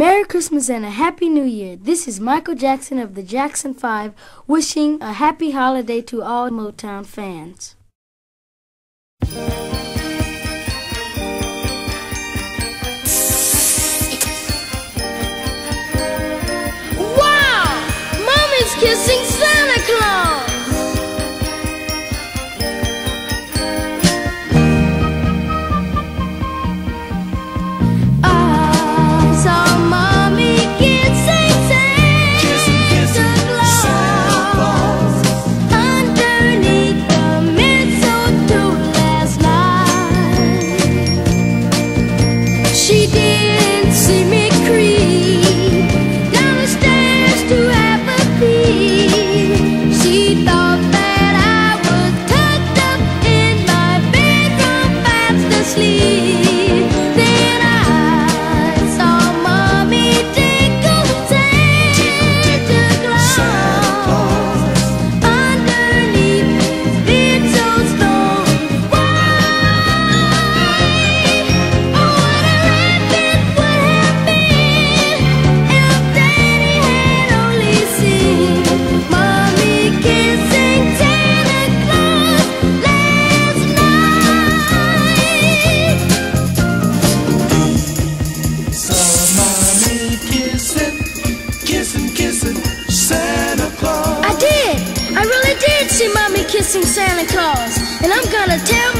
Merry Christmas and a Happy New Year. This is Michael Jackson of the Jackson 5 wishing a happy holiday to all Motown fans. Wow! Mommy's kissing して Santa Claus, and I'm gonna tell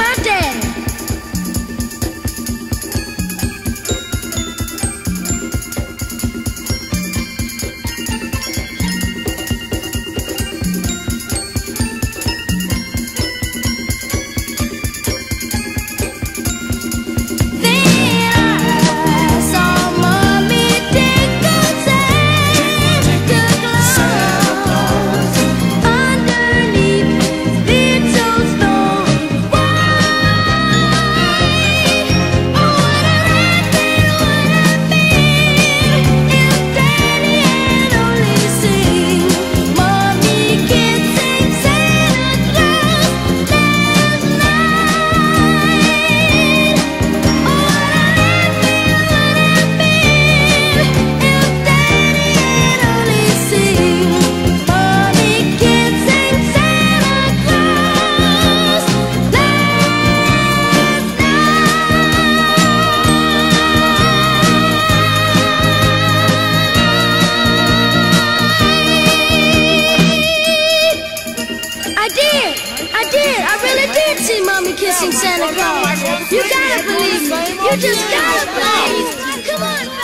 did! I did! I really did see Mommy kissing Santa Claus! You gotta believe me! You just gotta believe! Come on!